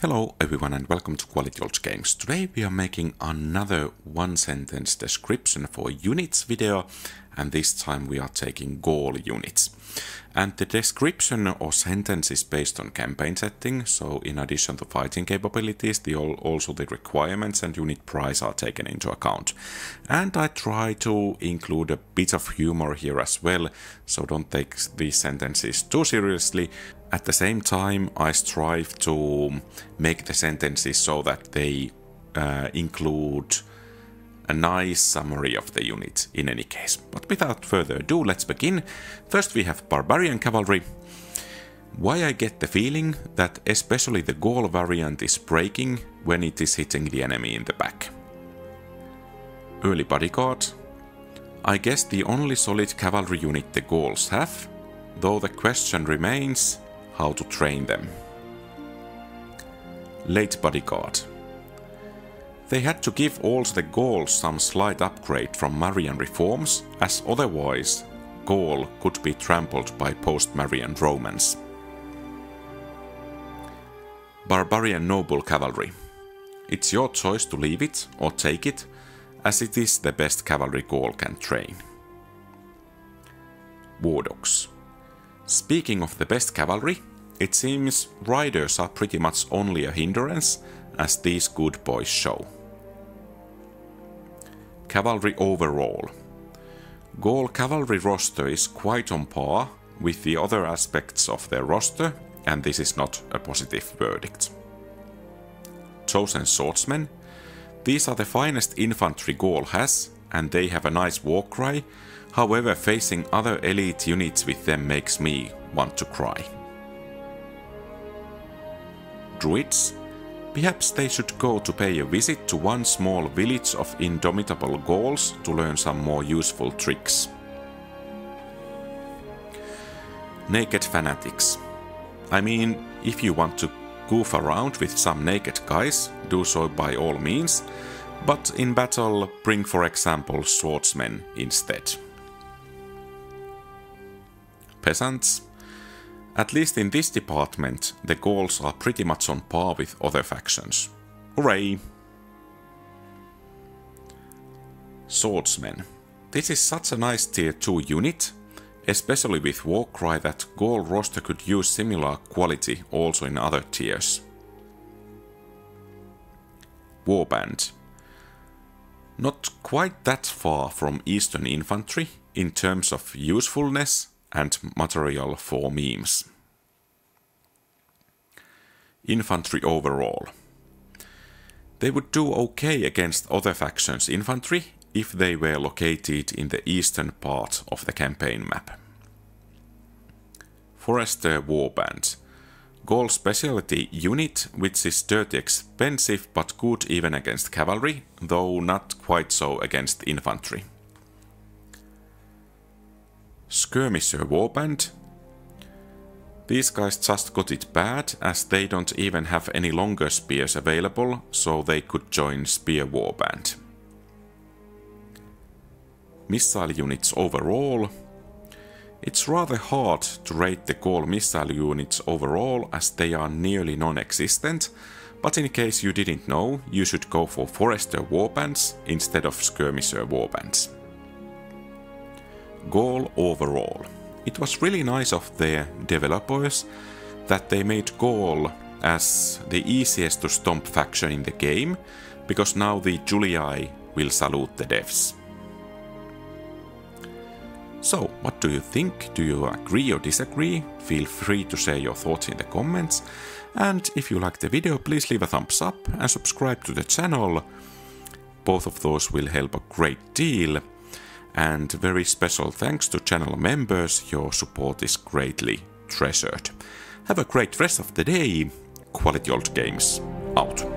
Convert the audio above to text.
Hello everyone and welcome to Quality Old Games. Today we are making another one sentence description for units video and this time we are taking Gaul units. And the description or sentence is based on campaign setting, so in addition to fighting capabilities, the also the requirements and unit price are taken into account. And I try to include a bit of humor here as well, so don't take these sentences too seriously. At the same time, I strive to make the sentences so that they uh, include a nice summary of the unit in any case. But without further ado, let's begin. First we have Barbarian Cavalry. Why I get the feeling that especially the Gaul variant is breaking when it is hitting the enemy in the back. Early Bodyguard. I guess the only solid cavalry unit the Gauls have, though the question remains how to train them. Late Bodyguard. They had to give also the Gauls some slight upgrade from Marian reforms, as otherwise Gaul could be trampled by post-Marian Romans. Barbarian Noble Cavalry. It's your choice to leave it or take it, as it is the best cavalry Gaul can train. War Dogs. Speaking of the best cavalry, it seems riders are pretty much only a hindrance, as these good boys show. Cavalry overall. Gaul cavalry roster is quite on par with the other aspects of their roster, and this is not a positive verdict. Chosen swordsmen. These are the finest infantry Gaul has, and they have a nice war cry, however facing other elite units with them makes me want to cry. Druids Perhaps they should go to pay a visit to one small village of indomitable Gauls to learn some more useful tricks. Naked Fanatics. I mean, if you want to goof around with some naked guys, do so by all means, but in battle bring for example swordsmen instead. Peasants. At least in this department, the Gauls are pretty much on par with other factions. Hooray! Swordsmen. This is such a nice tier 2 unit, especially with Warcry that Gaul roster could use similar quality also in other tiers. Warband. Not quite that far from Eastern Infantry in terms of usefulness, and material for memes. Infantry overall. They would do okay against other factions' infantry if they were located in the eastern part of the campaign map. Forester Warband. Gaul specialty unit which is dirty expensive but good even against cavalry, though not quite so against infantry. Skirmisher Warband. These guys just got it bad, as they don't even have any longer spears available, so they could join Spear Warband. Missile units overall. It's rather hard to rate the Gaul missile units overall as they are nearly non-existent, but in case you didn't know, you should go for Forester Warbands instead of Skirmisher Warbands. Gaul overall. It was really nice of the developers that they made Gaul as the easiest to stomp faction in the game, because now the Julii will salute the devs. So, what do you think? Do you agree or disagree? Feel free to share your thoughts in the comments. And if you liked the video, please leave a thumbs up and subscribe to the channel. Both of those will help a great deal and very special thanks to channel members, your support is greatly treasured. Have a great rest of the day, Quality Old Games out.